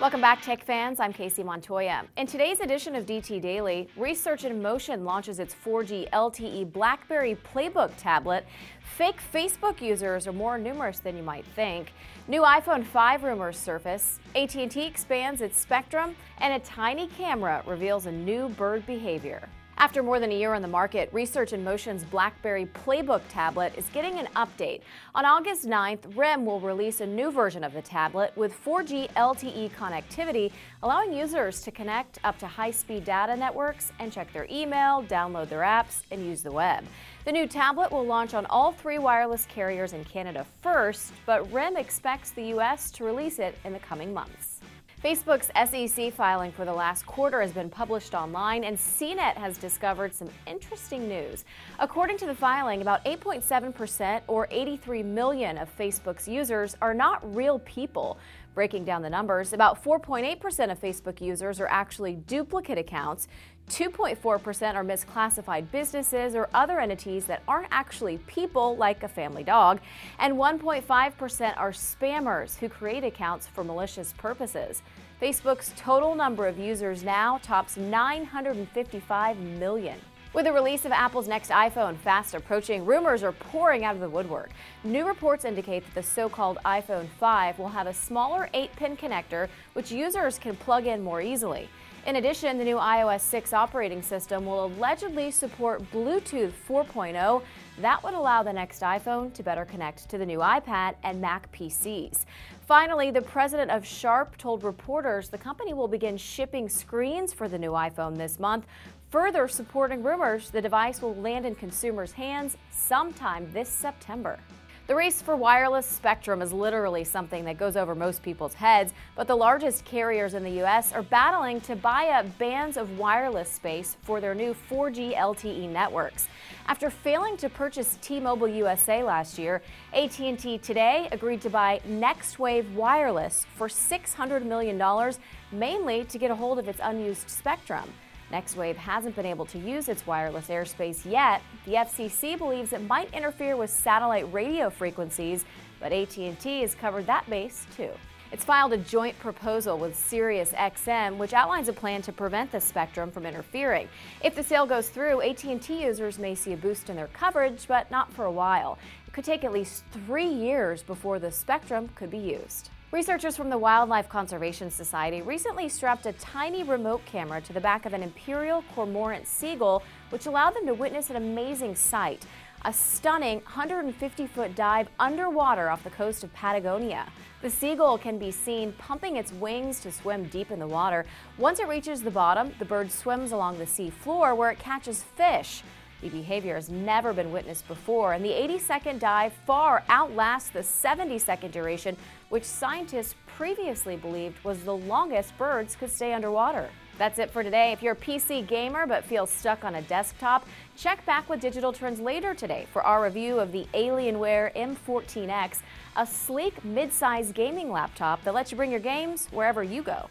Welcome back, tech fans. I'm Casey Montoya. In today's edition of DT Daily, Research in Motion launches its 4G LTE BlackBerry Playbook tablet. Fake Facebook users are more numerous than you might think. New iPhone 5 rumors surface. AT&T expands its spectrum, and a tiny camera reveals a new bird behavior. After more than a year on the market, Research in Motion's BlackBerry Playbook tablet is getting an update. On August 9th, RIM will release a new version of the tablet with 4G LTE connectivity, allowing users to connect up to high-speed data networks and check their email, download their apps, and use the web. The new tablet will launch on all three wireless carriers in Canada first, but RIM expects the U.S. to release it in the coming months. Facebook's SEC filing for the last quarter has been published online, and CNET has discovered some interesting news. According to the filing, about 8.7% or 83 million of Facebook's users are not real people. Breaking down the numbers, about 4.8% of Facebook users are actually duplicate accounts. 2.4% are misclassified businesses or other entities that aren't actually people, like a family dog. And 1.5% are spammers who create accounts for malicious purposes. Facebook's total number of users now tops 955 million. With the release of Apple's next iPhone fast approaching, rumors are pouring out of the woodwork. New reports indicate that the so-called iPhone 5 will have a smaller 8-pin connector, which users can plug in more easily. In addition, the new iOS 6 operating system will allegedly support Bluetooth 4.0. That would allow the next iPhone to better connect to the new iPad and Mac PCs. Finally, the president of Sharp told reporters the company will begin shipping screens for the new iPhone this month, further supporting rumors the device will land in consumers' hands sometime this September. The race for wireless spectrum is literally something that goes over most people's heads, but the largest carriers in the U.S. are battling to buy up bands of wireless space for their new 4G LTE networks. After failing to purchase T-Mobile USA last year, AT&T today agreed to buy NextWave Wireless for $600 million, mainly to get a hold of its unused spectrum. NextWave hasn't been able to use its wireless airspace yet. The FCC believes it might interfere with satellite radio frequencies, but AT&T has covered that base too. It's filed a joint proposal with SiriusXM, which outlines a plan to prevent the spectrum from interfering. If the sale goes through, AT&T users may see a boost in their coverage, but not for a while. It could take at least three years before the spectrum could be used. Researchers from the Wildlife Conservation Society recently strapped a tiny remote camera to the back of an imperial cormorant seagull, which allowed them to witness an amazing sight a stunning 150-foot dive underwater off the coast of Patagonia. The seagull can be seen pumping its wings to swim deep in the water. Once it reaches the bottom, the bird swims along the sea floor where it catches fish. The behavior has never been witnessed before, and the 80-second dive far outlasts the 70-second duration, which scientists previously believed was the longest birds could stay underwater. That's it for today. If you're a PC gamer but feel stuck on a desktop, check back with Digital Trends later today for our review of the Alienware M14X, a sleek mid-size gaming laptop that lets you bring your games wherever you go.